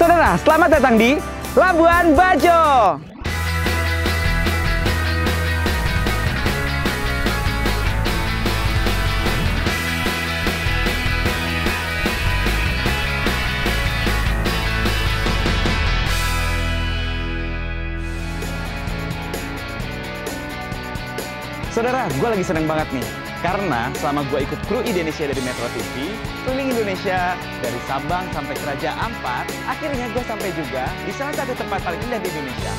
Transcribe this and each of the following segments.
Saudara, selamat datang di Labuan Bajo. Saudara, gue lagi seneng banget nih. Karena selama gue ikut kru Indonesia dari Metro TV, keliling Indonesia dari Sabang sampai ke Raja Ampat, akhirnya gue sampai juga di salah satu tempat paling indah di Indonesia.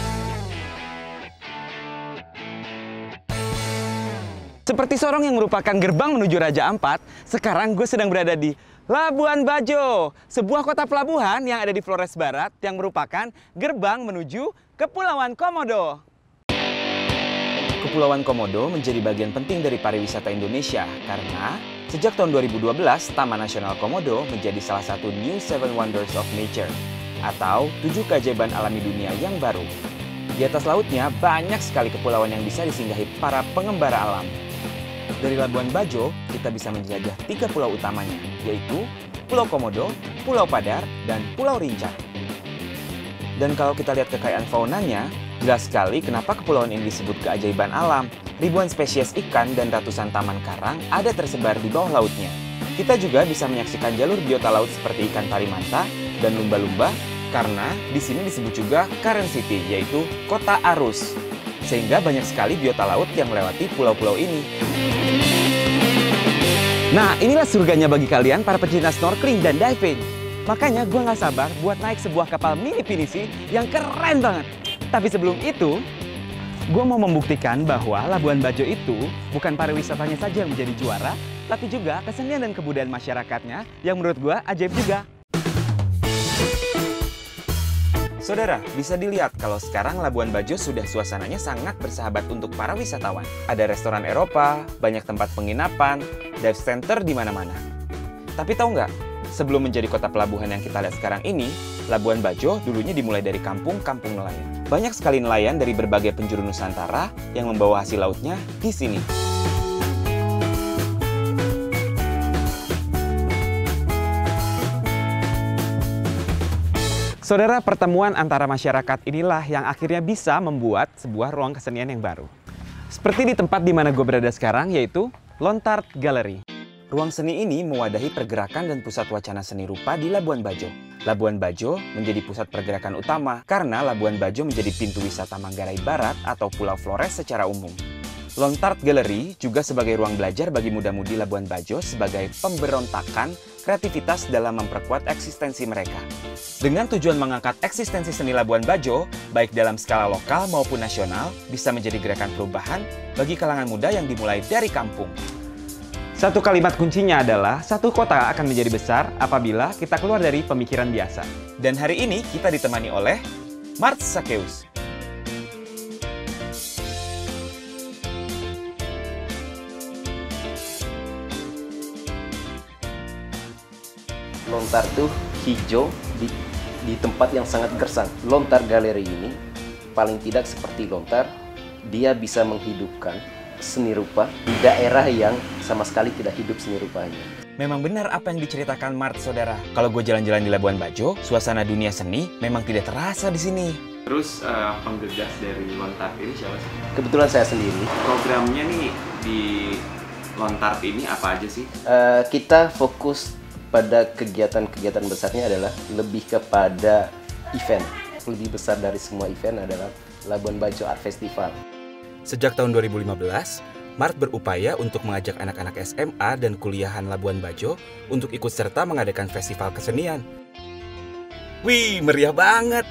Seperti Sorong yang merupakan gerbang menuju Raja Ampat, sekarang gue sedang berada di Labuan Bajo, sebuah kota pelabuhan yang ada di Flores Barat yang merupakan gerbang menuju Kepulauan Komodo. Kepulauan Komodo menjadi bagian penting dari pariwisata Indonesia karena sejak tahun 2012 Taman Nasional Komodo menjadi salah satu New Seven Wonders of Nature atau tujuh keajaiban alami dunia yang baru. Di atas lautnya banyak sekali kepulauan yang bisa disinggahi para pengembara alam. Dari Labuan Bajo, kita bisa menjelajah tiga pulau utamanya, yaitu Pulau Komodo, Pulau Padar, dan Pulau Rinca. Dan kalau kita lihat kekayaan faunanya, Jelas sekali kenapa kepulauan ini disebut keajaiban alam. Ribuan spesies ikan dan ratusan taman karang ada tersebar di bawah lautnya. Kita juga bisa menyaksikan jalur biota laut seperti ikan parimanta dan lumba-lumba karena di sini disebut juga Current City, yaitu kota arus. Sehingga banyak sekali biota laut yang melewati pulau-pulau ini. Nah, inilah surganya bagi kalian para pecinta snorkeling dan diving. Makanya gue nggak sabar buat naik sebuah kapal mini pinisi yang keren banget. Tapi sebelum itu, gue mau membuktikan bahwa Labuan Bajo itu bukan pariwisatanya saja yang menjadi juara, tapi juga kesenian dan kebudayaan masyarakatnya yang menurut gue ajaib juga. Saudara, bisa dilihat kalau sekarang Labuan Bajo sudah suasananya sangat bersahabat untuk para wisatawan. Ada restoran Eropa, banyak tempat penginapan, dive center di mana-mana. Tapi tahu nggak, sebelum menjadi kota pelabuhan yang kita lihat sekarang ini, Labuan Bajo dulunya dimulai dari kampung-kampung nelayan. Banyak sekali nelayan dari berbagai penjuru Nusantara yang membawa hasil lautnya di sini. Saudara, pertemuan antara masyarakat inilah yang akhirnya bisa membuat sebuah ruang kesenian yang baru. Seperti di tempat di mana gue berada sekarang, yaitu Lontard Gallery. Ruang seni ini mewadahi pergerakan dan pusat wacana seni rupa di Labuan Bajo. Labuan Bajo menjadi pusat pergerakan utama karena Labuan Bajo menjadi pintu wisata Manggarai Barat atau Pulau Flores secara umum. Lontard Gallery juga sebagai ruang belajar bagi muda-mudi Labuan Bajo sebagai pemberontakan kreativitas dalam memperkuat eksistensi mereka. Dengan tujuan mengangkat eksistensi seni Labuan Bajo, baik dalam skala lokal maupun nasional, bisa menjadi gerakan perubahan bagi kalangan muda yang dimulai dari kampung. Satu kalimat kuncinya adalah satu kota akan menjadi besar apabila kita keluar dari pemikiran biasa. Dan hari ini kita ditemani oleh Mart Sakeus. Lontar tuh hijau di, di tempat yang sangat gersang. Lontar galeri ini paling tidak seperti lontar, dia bisa menghidupkan seni rupa di daerah yang sama sekali tidak hidup seni rupanya. Memang benar apa yang diceritakan Mart, saudara. Kalau gue jalan-jalan di Labuan Bajo, suasana dunia seni memang tidak terasa di sini. Terus uh, penggegas dari Lontar ini siapa sih? Kebetulan saya sendiri. Programnya nih di Lontar ini apa aja sih? Uh, kita fokus pada kegiatan-kegiatan besarnya adalah lebih kepada event. Lebih besar dari semua event adalah Labuan Bajo Art Festival. Sejak tahun 2015, Mart berupaya untuk mengajak anak-anak SMA dan kuliahan Labuan Bajo untuk ikut serta mengadakan festival kesenian. Wih, meriah banget!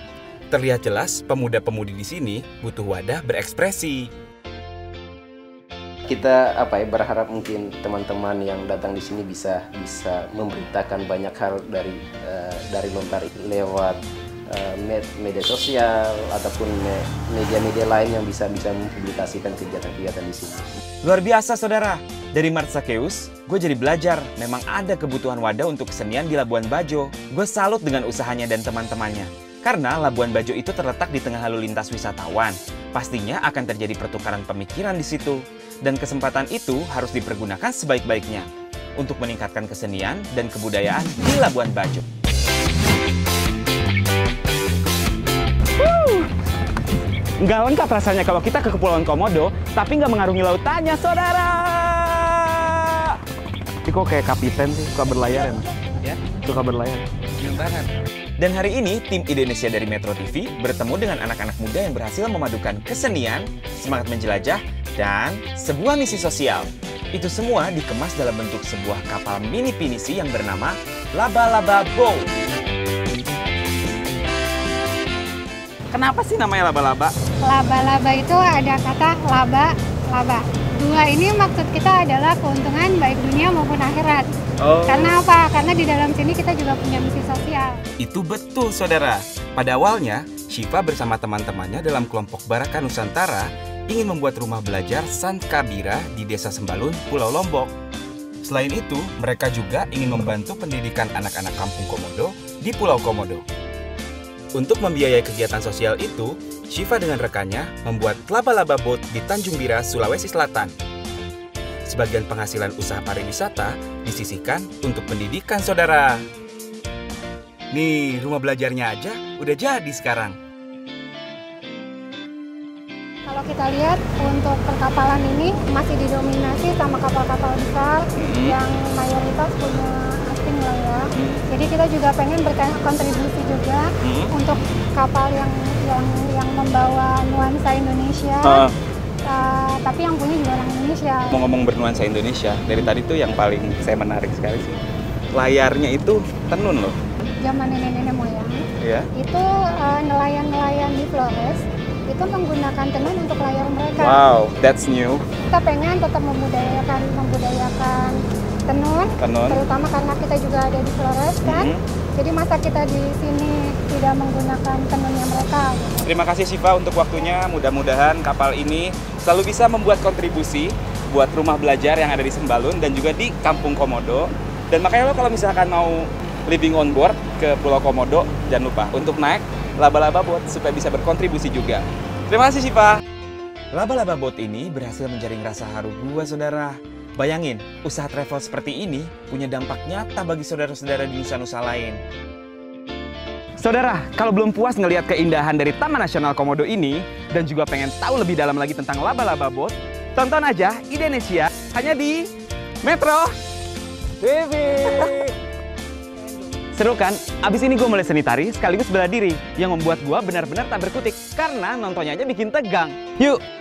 Terlihat jelas pemuda-pemudi di sini butuh wadah berekspresi. Kita apa ya berharap mungkin teman-teman yang datang di sini bisa bisa memberitakan banyak hal dari uh, dari lontar lewat Eh, media sosial ataupun media-media lain yang bisa bisa mempublikasikan kegiatan-kegiatan di sini. Luar biasa saudara, dari Mart Sakeus, gue jadi belajar memang ada kebutuhan wadah untuk kesenian di Labuan Bajo. Gue salut dengan usahanya dan teman-temannya. Karena Labuan Bajo itu terletak di tengah lalu lintas wisatawan, pastinya akan terjadi pertukaran pemikiran di situ. Dan kesempatan itu harus dipergunakan sebaik-baiknya untuk meningkatkan kesenian dan kebudayaan di Labuan Bajo. Nggak lengkap rasanya kalau kita ke Kepulauan Komodo, tapi nggak mengarungi lautannya, saudara! Ini kok kayak kapiten sih, suka berlayar ya, Mas? Ya, Suka berlayar. banget. Dan hari ini, tim Indonesia dari Metro TV bertemu dengan anak-anak muda yang berhasil memadukan kesenian, semangat menjelajah, dan sebuah misi sosial. Itu semua dikemas dalam bentuk sebuah kapal mini pinisi yang bernama Laba Laba Boat. Kenapa sih namanya laba-laba? Laba-laba itu ada kata laba, laba. Dua ini maksud kita adalah keuntungan baik dunia maupun akhirat. Oh. Karena apa? Karena di dalam sini kita juga punya misi sosial. Itu betul, saudara. Pada awalnya, Shiva bersama teman-temannya dalam kelompok Baraka Nusantara ingin membuat rumah belajar Sankabira di Desa Sembalun, Pulau Lombok. Selain itu, mereka juga ingin membantu pendidikan anak-anak kampung Komodo di Pulau Komodo. Untuk membiayai kegiatan sosial itu, Shiva dengan rekannya membuat laba-laba boat di Tanjung Bira, Sulawesi Selatan. Sebagian penghasilan usaha pariwisata disisihkan untuk pendidikan saudara. Nih, rumah belajarnya aja udah jadi sekarang. Kalau kita lihat untuk perkapalan ini masih didominasi sama kapal-kapal besar yang mayoritas punya asing lah ya. Jadi kita juga pengen berkontribusi juga untuk kapal yang yang yang membawa nuansa Indonesia. Uh, tapi yang punya juga orang Indonesia. mau ngomong bernuansa Indonesia, dari tadi tuh yang paling saya menarik sekali sih. Layarnya itu tenun loh, Zaman nenek-nenek moyang ya. itu uh, nelayan-nelayan di Flores itu menggunakan tenun untuk layar mereka. Wow, that's new. Kita pengen tetap membudayakan membudayakan tenun, Tenun. terutama karena kita juga ada di Flores kan. Mhm. Jadi masa kita di sini tidak menggunakan tenunnya mereka. gitu. Terima kasih Shiva untuk waktunya. Mudah-mudahan kapal ini selalu bisa membuat kontribusi buat rumah belajar yang ada di Sembalun dan juga di Kampung Komodo. Dan makanya lo kalau misalkan mau living on board ke Pulau Komodo, jangan lupa untuk naik laba-laba boat supaya bisa berkontribusi juga. Terima kasih Shiva. Laba-laba boat ini berhasil menjaring rasa haru gua saudara. Bayangin, usaha travel seperti ini punya dampak nyata bagi saudara-saudara di nusa-nusa lain. Saudara, kalau belum puas ngelihat keindahan dari Taman Nasional Komodo ini dan juga pengen tahu lebih dalam lagi tentang laba-laba boat, tonton aja Indonesia hanya di Metro TV. Seru kan? Abis ini gue mulai seni tari sekaligus bela diri yang membuat gue benar-benar tak berkutik karena nontonnya aja bikin tegang. Yuk!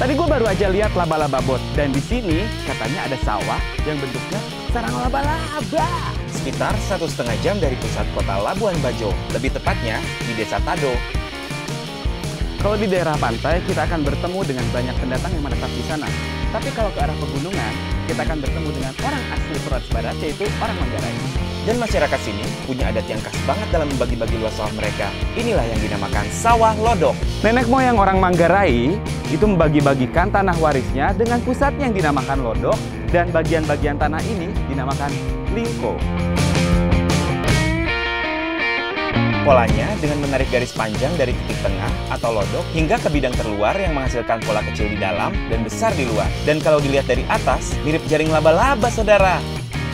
Tadi gue baru aja lihat laba-laba bot dan di sini katanya ada sawah yang bentuknya sarang laba-laba. Sekitar satu setengah jam dari pusat kota Labuan Bajo, lebih tepatnya di Desa Tado. Kalau di daerah pantai, kita akan bertemu dengan banyak pendatang yang menetap di sana. Tapi kalau ke arah pegunungan, kita akan bertemu dengan orang asli Flores Barat, yaitu orang Manggarai. Dan masyarakat sini punya adat yang khas banget dalam membagi-bagi luas sawah mereka. Inilah yang dinamakan sawah lodok. Nenek moyang orang Manggarai itu membagi-bagikan tanah warisnya dengan pusatnya yang dinamakan lodok dan bagian-bagian tanah ini dinamakan lingko. Polanya dengan menarik garis panjang dari titik tengah atau lodok hingga ke bidang terluar yang menghasilkan pola kecil di dalam dan besar di luar. Dan kalau dilihat dari atas, mirip jaring laba-laba, saudara.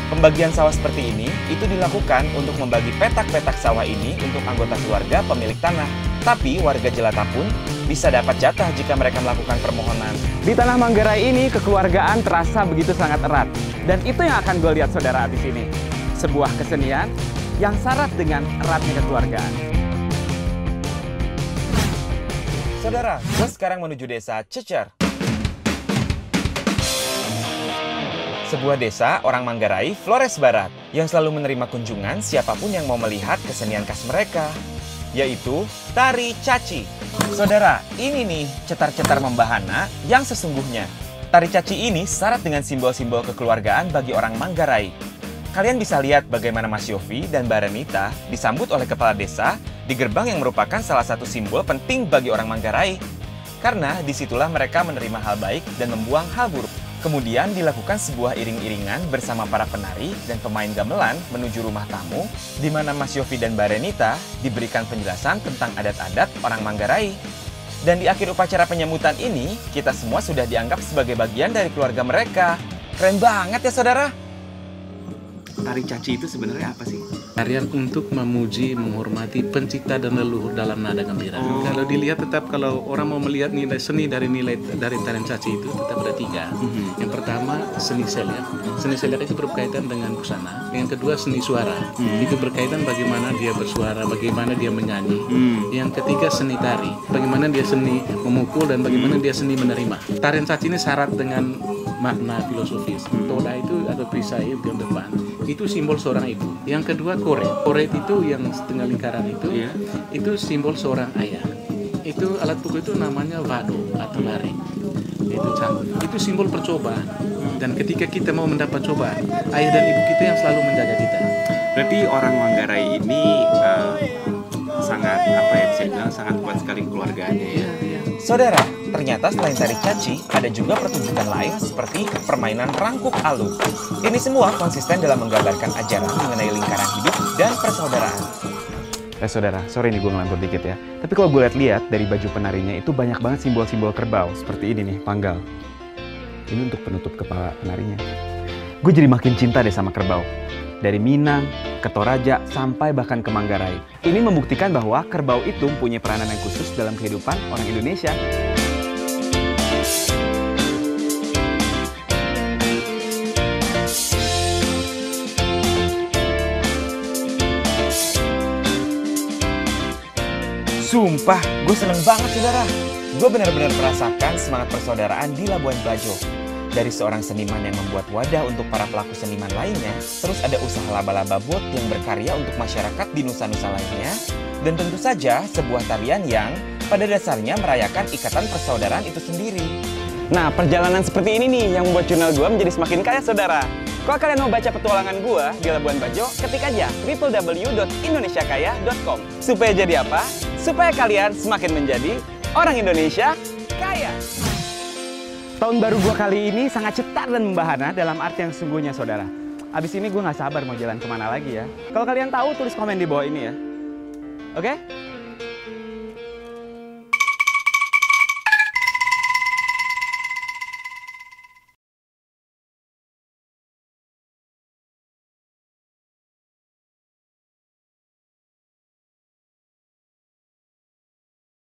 Pembagian sawah seperti ini itu dilakukan untuk membagi petak-petak sawah ini untuk anggota keluarga pemilik tanah. Tapi warga jelata pun bisa dapat jatah jika mereka melakukan permohonan. Di tanah Manggarai ini kekeluargaan terasa begitu sangat erat. Dan itu yang akan gue lihat saudara di sini. Sebuah kesenian yang syarat dengan eratnya kekeluargaan. Saudara, gue sekarang menuju desa Cecer. Sebuah desa orang Manggarai, Flores Barat, yang selalu menerima kunjungan siapa pun yang mau melihat kesenian khas mereka, yaitu tari caci. Saudara, ini nih cetar-cetar membahana yang sesungguhnya. Tari caci ini syarat dengan simbol-simbol kekeluargaan bagi orang Manggarai. Kalian bisa lihat bagaimana Mas Yofi dan Mbak disambut oleh kepala desa di gerbang yang merupakan salah satu simbol penting bagi orang Manggarai. Karena di situlah mereka menerima hal baik dan membuang hal buruk. Kemudian dilakukan sebuah iring-iringan bersama para penari dan pemain gamelan menuju rumah tamu, di mana Mas Yofi dan Mbak Renita diberikan penjelasan tentang adat-adat orang Manggarai. Dan di akhir upacara penyambutan ini, kita semua sudah dianggap sebagai bagian dari keluarga mereka. Keren banget ya saudara. Tari caci itu sebenarnya apa sih? Tarian untuk memuji, menghormati pencipta dan leluhur dalam nada gembira. Oh. Kalau dilihat tetap kalau orang mau melihat nilai seni dari nilai dari tarian caci itu tetap ada tiga. Mhm. Yang pertama seni seliat. Seni seliat itu berkaitan dengan busana. Yang kedua seni suara. Hmm. Itu berkaitan bagaimana dia bersuara, bagaimana dia menyanyi. Hmm. Yang ketiga seni tari. Bagaimana dia seni memukul dan bagaimana dia seni menerima. Tarian caci ini syarat dengan makna filosofis. Toda itu atau perisai itu yang depan. Itu simbol seorang ibu. Yang kedua koret. Koret itu yang setengah lingkaran itu. Iya. Itu simbol seorang ayah. Itu alat pukul itu namanya vado atau lari. Itu cangkul. Itu simbol percobaan. Dan ketika kita mau mendapat cobaan, ayah dan ibu kita yang selalu menjaga kita. Berarti orang Manggarai ini eh, sangat apa ya bisa dibilang sangat kuat sekali keluarganya ya. Saudara, ternyata selain tari caci, ada juga pertunjukan lain seperti permainan rangkuk alu. Ini semua konsisten dalam menggambarkan ajaran mengenai lingkaran hidup dan persaudaraan. Eh saudara, sorry nih gue ngelantur dikit ya. Tapi kalau gue lihat-lihat dari baju penarinya itu banyak banget simbol-simbol kerbau. Seperti ini nih, panggal. Ini untuk penutup kepala penarinya. Gue jadi makin cinta deh sama kerbau. Dari Minang, ke Toraja, sampai bahkan ke Manggarai. Ini membuktikan bahwa kerbau itu punya peranan yang khusus dalam kehidupan orang Indonesia. Sumpah, gue seneng banget saudara. Gue benar-benar merasakan semangat persaudaraan di Labuan Bajo. Dari seorang seniman yang membuat wadah untuk para pelaku seniman lainnya, terus ada usaha laba-laba bot yang berkarya untuk masyarakat di nusa-nusa lainnya, dan tentu saja sebuah tarian yang pada dasarnya merayakan ikatan persaudaraan itu sendiri. Nah, perjalanan seperti ini nih yang membuat jurnal gue menjadi semakin kaya, saudara. Kalau kalian mau baca petualangan gue di Labuan Bajo, ketik aja www.indonesiakaya.com. Supaya jadi apa? Supaya kalian semakin menjadi orang Indonesia kaya. Tahun baru gue kali ini sangat cetar dan membahana dalam arti yang sesungguhnya, saudara. Abis ini gue nggak sabar mau jalan ke mana lagi ya. Kalau kalian tahu, tulis komen di bawah ini ya. Oke?